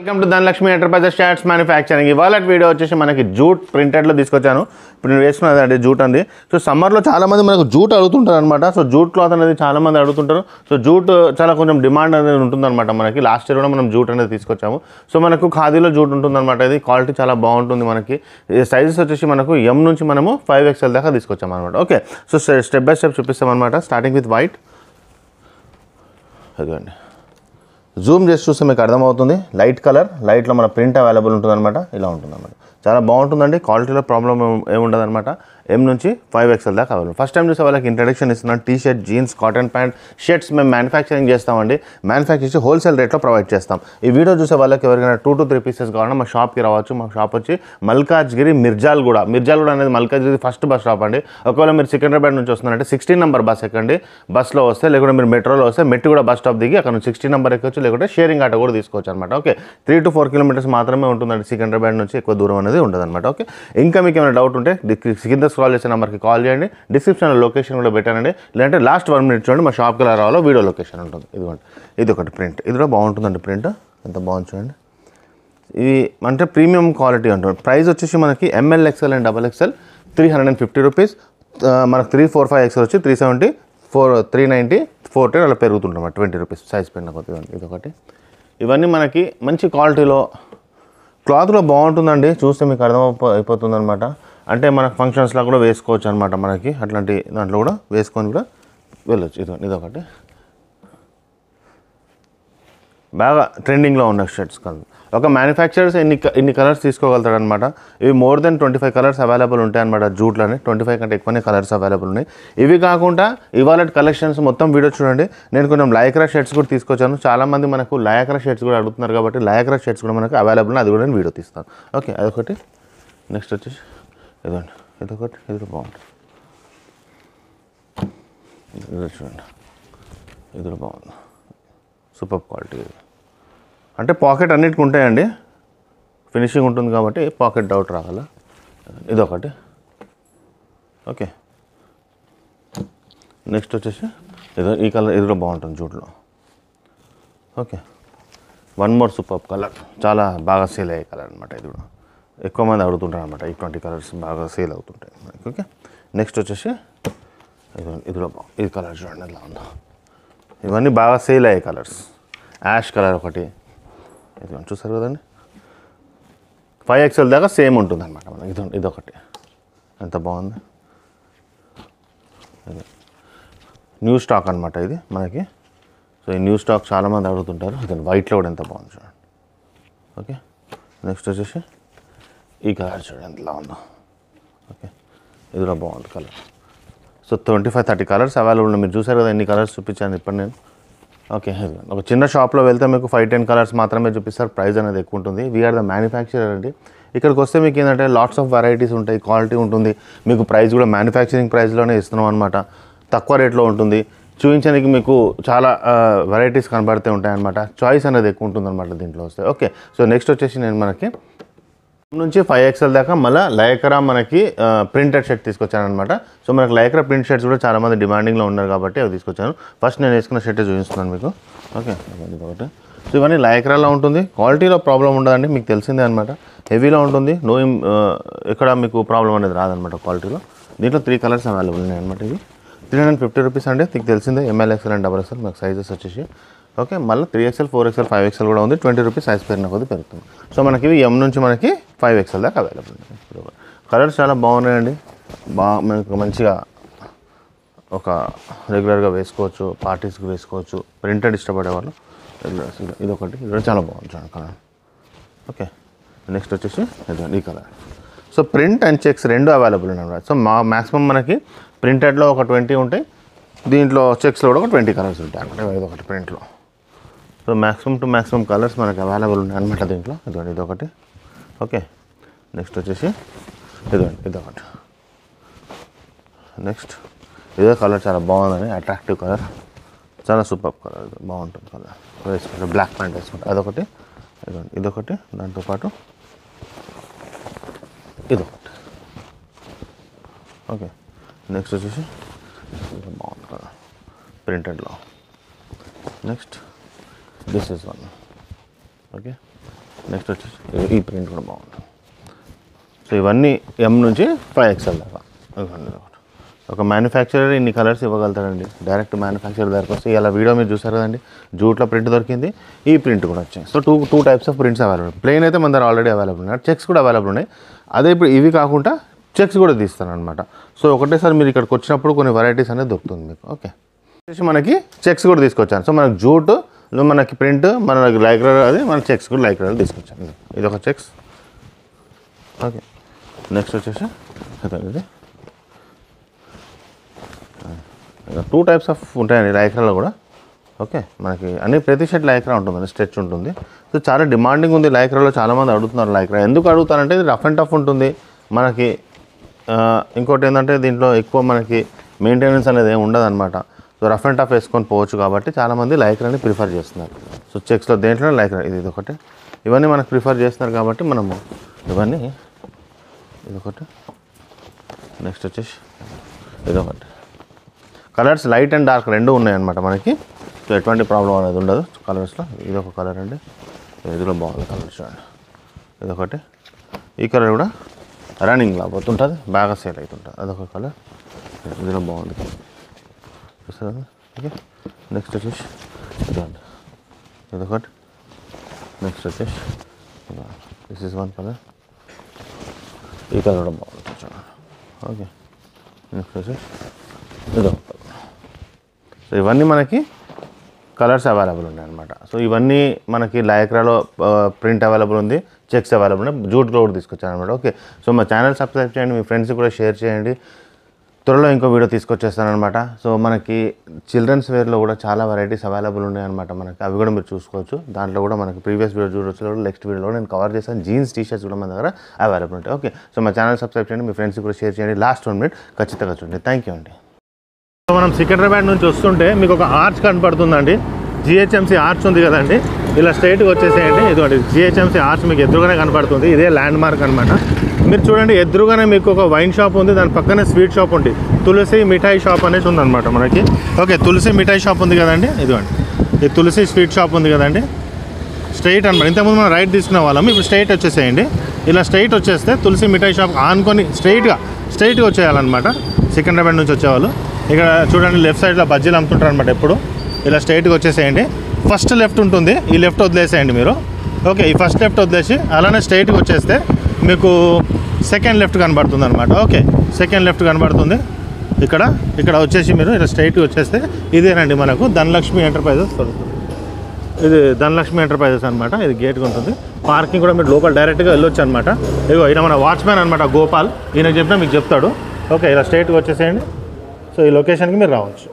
Welcome to Dhanalakshmi enterprises shorts manufacturing ఇవాళ video వచ్చేసి మనకి జూట్ ప్రింటెడ్లో తీసుకొచ్చాను. ఇప్పుడు నేను వేసుకున్నది అంటే జూట్ అండి సో సమ్మర్లో చాలామంది మనకు జూట్ అడుగుతుంటారు అనమాట సో జూట్ క్లాత్ అనేది చాలామంది అడుగుతుంటారు. సో జూట్ చాలా కొంచెం డిమాండ్ అనేది ఉంటుందన్నమాట మనకి. లాస్ట్ ఇయర్ కూడా మనం జూట్ అనేది తీసుకొచ్చాము. సో మనకు ఖాదీలో జూట్ ఉంటుందన్నమాట. ఇది క్వాలిటీ చాలా బాగుంటుంది మనకి. సైజెస్ వచ్చేసి మనకు ఎం నుంచి మనము ఫైవ్ ఎక్స్ఎల్ దాకా తీసుకొచ్చాము అనమాట okay so step by step చూపిస్తాం అనమాట స్టార్టింగ్ విత్ వైట్ అదిగోండి. జూమ్ చేసి చూస్తే మీకు అర్థమవుతుంది. లైట్ కలర్ లైట్లో మన ప్రింట్ అవైలబుల్ ఉంటుందన్నమాట. ఇలా ఉంటుందన్నమాట. చాలా బాగుంటుందండి. క్వాలిటీలో ప్రాబ్లం ఏముండదు అనమాట ఎం నుంచి ఫైవ్ ఎక్స్ఎల్ దాకా అవైలబుల్ ఫస్ట్ టైం చూసే వాళ్ళకి ఇంట్రడక్షన్ ఇస్తున్నాను. T shirt jeans cotton pant shirts మేము మ్యానుఫ్యాక్చరింగ్ చేస్తామండి. మ్యానుఫ్యాక్చర్ చేసి హోల్సేల్ రేట్లో ప్రొవైడ్ చేస్తాం. ఈ వీడియో చూసే వాళ్ళకి ఎవరికైనా టూ టు త్రీ పీసెస్ కావాలన్నా మా షాప్కి రావచ్చు. మా షాప్ వచ్చి మల్కాజ్గిరి మిర్జాల్ కూడా మిర్జాల్ కూడా అనేది మల్కాజ్గిరి ఫస్ట్ బస్ స్టాప్ అండి. ఒకవేళ మీరు సికింద్రాబాద్ నుంచి వస్తున్నారంటే సిక్స్టీన్ నెంబర్ బస్ ఎక్కండి. బస్లో వస్తే లేకుంటే మీరు మెట్రోలో వస్తే మెట్టు కూడా బస్ స్టాప్ దిగి అక్కడ నుంచి సిక్స్టీన్ నెంబర్ ఎక్కొచ్చు. లేకుంటే షేరింగ్ ఆటో కూడా తీసుకోవచ్చు అనమాట okay three to four kilometres మాత్రమే ఉంటుందండి సికింద్రాబాద్ నుంచి ఎక్కువ దూరం అనేది. ఉండదు అనమాట ఓకే? ఇంకా మీకు ఏమైనా డౌట్ ఉంటే కింద కాల్ చేసే నెంబర్కి కాల్ చేయండి. డిస్క్రిప్షన్లో లొకేషన్ కూడా పెట్టానండి లేదంటే లాస్ట్ వన్ మినిట్ చూడండి మా షాప్కి ఎలా రావాలో వీడియో లొకేషన్ ఉంటుంది. ఇదిగోండి. ఇది ఒకటి ప్రింట్ ఇది కూడా బాగుంటుందండి ప్రింట్ ఎంత బాగుంది చూడండి. ఇది అంటే ప్రీమియం క్వాలిటీ అంటుంది ప్రైస్ వచ్చేసి మనకి M L XL and double XL three hundred and fifty rupees మనకు త్రీ ఫోర్ ఫైవ్ ఎక్స్ఎల్ వచ్చి three seventy four three ninety four ten అలా పెరుగుతుంటాం ట్వంటీ రూపీస్ సైజ్ పెరిగిన కొద్ది ఇది ఒకటి ఇవన్నీ మనకి మంచి క్వాలిటీలో క్లాత్లో బాగుంటుందండి. చూస్తే మీకు అర్థం అయిపోతుంది అనమాట అంటే మనకు ఫంక్షన్స్లో కూడా వేసుకోవచ్చు అనమాట మనకి. అట్లాంటి దాంట్లో కూడా వేసుకొని కూడా వెళ్ళొచ్చు. ఇదో ఇదొకటి. బాగా ట్రెండింగ్లో ఉన్న షర్ట్స్ కాదు. ఒక మ్యానుఫ్యాక్చరర్స్ ఎన్ని ఇన్ని కలర్స్ తీసుకోగలుగుతాడు అనమాట ఇవి more than twenty five colours available ఉంటాయి అనమాట జూట్లోనే. ట్వంటీ ఫైవ్ కంటే ఎక్కువనే కలర్స్ అవైలబుల్ ఉన్నాయి. ఇవి కాకుండా ఇవాళ కలెక్షన్స్ మొత్తం వీడియో చూడండి. నేను కొంచెం లయక్రా షర్ట్స్ కూడా తీసుకొచ్చాను. చాలామంది మనకు లయక్రా షర్ట్స్ కూడా అడుగుతున్నారు కాబట్టి లయక్రా షర్ట్స్ కూడా మనకు అవైలబుల్ అది కూడా నేను వీడియో తీస్తాను. ఓకే అదొకటి. నెక్స్ట్ వచ్చేసి ఇదండి ఇదొకటి ఇది బాగుంటుంది ఇది చూడండి. ఇది బాగుంది. సూపర్ క్వాలిటీ ఇది. అంటే పాకెట్ అన్నిటికి ఉంటాయండి. ఫినిషింగ్ ఉంటుంది కాబట్టి పాకెట్ డౌట్ రాగల ఇదొకటి. ఓకే. నెక్స్ట్ వచ్చేసి ఇదో ఈ కలర్ ఇది కూడా బాగుంటుంది జూట్లో okay. One more super colour. చాలా బాగా సేల్ అయ్యే కలర్ అనమాట ఇది కూడా. ఎక్కువ మంది అడుగుతుంటారు అనమాట ఇటువంటి కలర్స్ బాగా సేల్ అవుతుంటాయి మనకి. ఓకే. నెక్స్ట్ వచ్చేసి ఇది ఇది కూడా బాగుంది ఇది కలర్ చూడండి ఎలా ఉందో. ఇవన్నీ బాగా సేల్ అయ్యే కలర్స్. యాష్ కలర్ ఒకటి. ఇది చూసారు కదండి? ఫైవ్ ఎక్స్ఎల్ దాకా సేమ్ ఉంటుంది అనమాట మనకి ఇది ఇదొకటి ఎంత బాగుంది? ఇది. న్యూ స్టాక్ అనమాట ఇది మనకి. సో ఈ న్యూ స్టాక్ చాలామంది అడుగుతుంటారు. ఇది వైట్లో కూడా ఎంత బాగుంది చూడండి. ఓకే నెక్స్ట్ వచ్చేసి ఈ కలర్ చూడండి ఎంతలా ఉందో. ఓకే ఇది కూడా బాగుంది colour so twenty five thirty colours available ఉన్నాయి. మీరు చూసారు కదా ఎన్ని కలర్స్ చూపించాను ఇప్పుడు నేను. ఓకే ఒక చిన్న షాప్లో వెళ్తే మీకు ఫైవ్ టెన్ కలర్స్ మాత్రమే చూపిస్తారు. ప్రైస్ అనేది ఎక్కువ ఉంటుంది. వీఆర్ ద మ్యానుఫ్యాక్చరర్ అండి. ఇక్కడికి వస్తే మీకు ఏంటంటే లాట్స్ ఆఫ్ వెరైటీస్ ఉంటాయి. క్వాలిటీ ఉంటుంది. మీకు ప్రైస్ కూడా మ్యానుఫ్యాక్చరింగ్ ప్రైస్లోనే ఇస్తున్నాం అనమాట తక్కువ రేట్లో ఉంటుంది. చూపించడానికి మీకు చాలా వెరైటీస్ కనబడుతూ ఉంటాయి అనమాట చాయిస్ అనేది ఎక్కువ ఉంటుంది అనమాట దీంట్లో వస్తే. ఓకే సో నెక్స్ట్ వచ్చేసి నేను మనకి నుంచి ఫైవ్ ఎక్స్ఎల్ దాకా మళ్ళీ లయకరా మనకి ప్రింటెడ్ షర్ట్ తీసుకొచ్చాను అనమాట సో మనకి లయకరా ప్రింట్ షర్ట్స్ కూడా చాలా మంది డిమాండింగ్లో ఉన్నారు కాబట్టి అవి తీసుకొచ్చాను. ఫస్ట్ నేను వేసుకున్న షర్ట్ చూపిస్తున్నాను మీకు. ఓకే ఒకటి. సో ఇవన్నీ లయకరాలో ఉంటుంది. క్వాలిటీలో ప్రాబ్లం ఉండదండి మీకు తెలిసిందే అనమాట హెవీలో ఉంటుంది. నో ఇక్కడ ఎక్కడ మీకు ప్రాబ్లం అనేది రాదనమాట క్వాలిటీలో దీంట్లో త్రీ కలర్స్ అవైలబుల్ ఉన్నాయి అనమాట ఇవి. త్రీ హండ్రెడ్ ఫిఫ్టీ రూపీస్ అండి మీకు తెలిసిందే. M L and double XL మీకు సైజెస్ వచ్చేసి. ఓకే మళ్ళీ three XL four XL five XL కూడా ఉంది. ట్వంటీ రూపీస్ సైజ్ పెరిగిన కొద్ది పెరుగుతుంది. సో మనకి ఇవి ఎం నుంచి మనకి ఫైవ్ ఎక్స్ఎల్ దాకా అవైలబుల్ ఉంది కలర్స్ చాలా బాగున్నాయండి. బాగా మనకు మంచిగా ఒక రెగ్యులర్గా వేసుకోవచ్చు పార్టీస్కి వేసుకోవచ్చు ప్రింటెడ్ ఇష్టపడే వాళ్ళు రెగ్యులర్ ఇది ఒకటి ఇది కూడా చాలా బాగుంది కలర్ ఓకే నెక్స్ట్ వచ్చేసి ఈ colour so print and checks రెండు అవైలబుల్ ఉన్నాయి సో మా మ్యాక్సిమం మనకి ప్రింటెడ్లో ఒక ట్వంటీ ఉంటాయి. దీంట్లో చెక్స్లో కూడా ఒక ట్వంటీ కలర్స్ ఉంటాయి అనమాట ఒకటి ప్రింట్లో so maximum to maximum colours మనకి అవైలబుల్ ఉన్నాయి అనమాట దీంట్లో. ఇదిగోండి ఇదొకటి. ఓకే నెక్స్ట్ వచ్చేసి ఇదిగోండి ఇదొకటి. నెక్స్ట్ ఇదే కలర్ చాలా బాగుందని అట్రాక్టివ్ కలర్ చాలా సూపర్ కలర్ బాగుంటుంది కలర్ వేసుకుంటాం బ్లాక్ ప్యాంట్ వేసుకుంటాం. అదొకటి. ఇదిగోండి ఇదొకటి. దాంతోపాటు ఇదొకటి. ఓకే నెక్స్ట్ వచ్చేసి బాగుంది కదా ప్రింటెడ్లో next this is one okay next వచ్చేసి ఈ ప్రింట్ కూడా బాగుంటుంది సో ఇవన్నీ ఎం నుంచి ఫైవ్ ఎక్స్ఎల్ దాకా. ఒక మ్యానుఫ్యాక్చరర్ ఇన్ని కలర్స్ ఇవ్వగలుగుతాడండి. డైరెక్ట్ మ్యానుఫ్యాక్చర్ దగ్గరకు వస్తే ఇలా వీడియో మీరు చూసారు కదండి. జూట్లో ప్రింట్ దొరికింది ఈ ప్రింట్ కూడా వచ్చాయి so two two types of prints available plain అయితే మన దగ్గర ఆల్రెడీ అవైలబుల్ ఉన్నాయి. చెక్స్ కూడా అవైలబుల్ ఉన్నాయి. అదే ఇప్పుడు ఇవి కాకుండా చెక్స్ కూడా తీస్తాను అనమాట సో ఒకటేసారి మీరు ఇక్కడికి వచ్చినప్పుడు కొన్ని వెరైటీస్ అనేది దొరుకుతుంది మీకు. ఓకే మనకి చెక్స్ కూడా తీసుకొచ్చాను. సో మనకి జూట్ మనకి ప్రింట్ మన లైక్రర్ అది మన చెక్స్ కూడా లైక్రర్ తీసుకొచ్చాను ఇది ఒక చెక్స్. ఓకే. నెక్స్ట్ వచ్చేసి ఇది టూ టైప్స్ ఆఫ్ ఉంటాయండి లైక్రాలో కూడా. ఓకే. మనకి అన్ని ప్రతి షర్ట్ లైక్రా ఉంటుంది స్ట్రెచ్ ఉంటుంది. సో చాలా డిమాండింగ్ ఉంది లైక్రాలో చాలామంది అడుగుతున్నారు లైక్రా. ఎందుకు అడుగుతారంటే ఇది రఫ్ అండ్ టఫ్ ఉంటుంది. మనకి ఇంకోటి ఏంటంటే దీంట్లో ఎక్కువ మనకి మెయింటెనెన్స్ అనేది ఏమి ఉండదు అనమాట సో రఫ్ అండ్ టఫ్ వేసుకొని పోవచ్చు కాబట్టి చాలామంది లైక్రాని ప్రిఫర్ చేస్తున్నారు. సో చెక్స్లో దేంట్లో లైక్రా ఇది ఒకటి ఇవన్నీ మనకు ప్రిఫర్ చేస్తున్నారు కాబట్టి మనము ఇవన్నీ ఇదొకటి. నెక్స్ట్ వచ్చేసి ఇదొకటి. కలర్స్ లైట్ అండ్ డార్క్ రెండు ఉన్నాయన్నమాట మనకి. సో ఎటువంటి ప్రాబ్లం అనేది ఉండదు. కలర్స్లో ఇది ఒక కలర్ అండి. ఇదిలో బాగుంది కలర్ చూడండి. ఇదొకటి. ఈ కలర్ కూడా రన్నింగ్ పోతుంటుంది. బాగా సేల్ అవుతుంటుంది. అదొక కలర్ ఇందులో బాగుంది. చూస్తారా ఓకే నెక్స్ట్ వచ్చేసి ఇదండి ఇదొకటి నెక్స్ట్ వచ్చేసి దిస్ ఇస్ వన్ కలర్ ఈ కలర్ కూడా బాగుంది చూడండి ఓకే నెక్స్ట్ వచ్చేసి ఇదొక సో ఇవన్నీ మనకి కలర్స్ అవైలబుల్ ఉన్నాయి అనమాట సో ఇవన్నీ మనకి లయక్రాలో ప్రింట్ అవైలబుల్ ఉంది చెక్స్ అవైలబుల్ ఉన్నాయి జూట్లో కూడా తీసుకొచ్చాను అనమాట ఓకే సో మా ఛానల్ సబ్స్క్రైబ్ చేయండి మీ ఫ్రెండ్స్ కూడా షేర్ చేయండి. త్వరలో ఇంకో వీడియో తీసుకొచ్చేస్తానమాట సో మనకి చిల్డ్రన్స్ వేర్లో కూడా చాలా వెరైటీస్ అవైలబుల్ ఉన్నాయన్నమాట మనకి. అవి కూడా మీరు చూసుకోవచ్చు. దాంట్లో కూడా మనకి ప్రీవియస్ వీడియో చూడొచ్చు నెక్స్ట్ వీడియోలో నేను కవర్ చేస్తాను. జీన్స్ టీషర్ట్స్ కూడా మన దగ్గర అవైలబుల్ ఉంటాయి. ఓకే సో మా ఛానల్ సబ్స్క్రైబ్ చేయండి మీ ఫ్రెండ్స్ కూడా షేర్ చేయండి. లాస్ట్ వన్ మినిట్ ఖచ్చితంగా చూడండి. థ్యాంక్ యూ అండి. సో మనం సికింద్రాబాద్ నుంచి వస్తుంటే మీకు ఒక ఆర్చ్ కనపడుతుందండి. జిహెచ్ఎంసీ ఆర్చ్ ఉంది కదండి. ఇలా స్ట్రైట్గా వచ్చేసేయండి. ఇదిగోండి జిహెచ్ఎంసీ ఆర్చ్ మీకు ఎదురుగానే కనపడుతుంది. ఇదే ల్యాండ్ మార్క్ అనమాట మీరు చూడండి ఎదురుగానే మీకు ఒక వైన్ షాప్ ఉంది దాని పక్కనే స్వీట్ షాప్ ఉంది. తులసి మిఠాయి షాప్ అనేసి ఉందన్నమాట మనకి. ఓకే తులసి మిఠాయి షాప్ ఉంది కదండి ఇదిగోండి. ఈ తులసి స్వీట్ షాప్ ఉంది కదండి. స్ట్రైట్ అనమాట ఇంతకుముందు మనం రైట్ తీసుకునే వాళ్ళం ఇప్పుడు స్ట్రైట్ వచ్చేసేయండి. ఇలా స్ట్రైట్ వచ్చేస్తే తులసి మిఠాయి షాప్ ఆనుకొని స్ట్రైట్గా స్ట్రైట్గా వచ్చేయాలన్నమాట. సికింద్రాబాద్ నుంచి వచ్చేవాళ్ళు. ఇక్కడ చూడండి లెఫ్ట్ సైడ్లో బజ్జీలు అమ్ముతుంటారు అనమాట ఎప్పుడు. ఇలా స్ట్రైట్గా వచ్చేసేయండి. ఫస్ట్ లెఫ్ట్ ఉంటుంది ఈ లెఫ్ట్ వదిలేసేయండి మీరు. ఓకే ఈ ఫస్ట్ లెఫ్ట్ వదిలేసి అలానే స్ట్రైట్గా వచ్చేస్తే మీకు సెకండ్ లెఫ్ట్ కనబడుతుంది అనమాట ఓకే సెకండ్ లెఫ్ట్ కనబడుతుంది. ఇక్కడ ఇక్కడ వచ్చేసి మీరు ఇలా స్ట్రైట్గా వచ్చేస్తే ఇదేనండి మనకు ధనలక్ష్మి ఎంటర్ప్రైజెస్ దొరుకుతుంది. ఇది ధనలక్ష్మి ఎంటర్ప్రైజెస్ అనమాట ఇది గేట్గా ఉంటుంది. పార్కింగ్ కూడా మీరు లోపల డైరెక్ట్గా వెళ్ళొచ్చు అనమాట ఇగో ఈయన మన వాచ్మ్యాన్ అనమాట గోపాల్. ఈయన చెప్పినా మీకు చెప్తాడు. ఓకే ఇలా స్ట్రైట్గా వచ్చేసేయండి. సో ఈ లొకేషన్కి మీరు రావచ్చు.